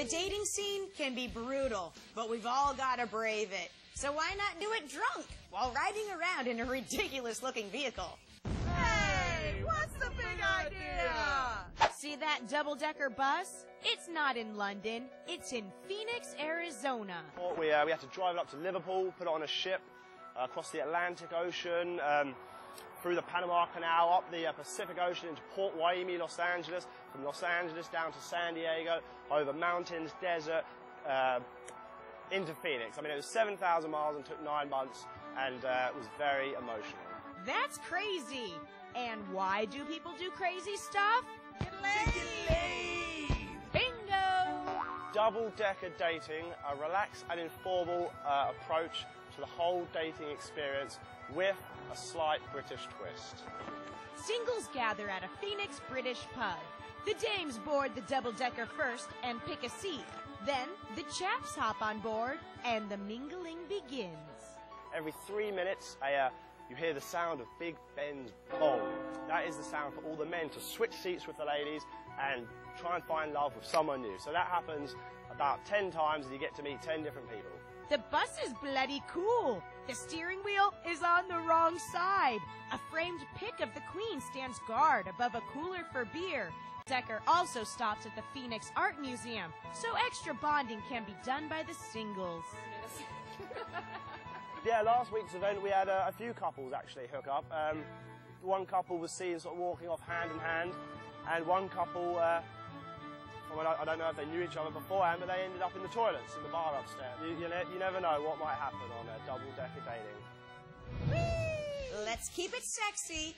The dating scene can be brutal, but we've all got to brave it. So why not do it drunk while riding around in a ridiculous looking vehicle? Hey, what's the big idea? See that double decker bus? It's not in London, it's in Phoenix, Arizona. We, uh, we had to drive it up to Liverpool, put it on a ship, across the Atlantic Ocean, um, through the Panama Canal, up the uh, Pacific Ocean into Port Hueneme, Los Angeles, from Los Angeles down to San Diego, over mountains, desert, uh, into Phoenix. I mean, it was 7,000 miles and took nine months, and uh, it was very emotional. That's crazy. And why do people do crazy stuff? Bingo! Double-decker dating, a relaxed and informal uh, approach to the whole dating experience with a slight British twist. Singles gather at a Phoenix British pub. The dames board the double decker first and pick a seat. Then the chaps hop on board and the mingling begins. Every three minutes, a, uh, you hear the sound of Big Ben's bong. That is the sound for all the men to switch seats with the ladies and try and find love with someone new. So that happens about 10 times and you get to meet 10 different people. The bus is bloody cool. The steering wheel is on the wrong side. A framed pic of the Queen stands guard above a cooler for beer. Decker also stops at the Phoenix Art Museum, so extra bonding can be done by the singles. Yeah, last week's event we had uh, a few couples actually hook up. Um, one couple was seen sort of walking off hand in hand, and one couple, uh, I don't know if they knew each other beforehand, but they ended up in the toilets in the bar upstairs. You, you, ne- you never know what might happen on a double-decker dating. Let's keep it sexy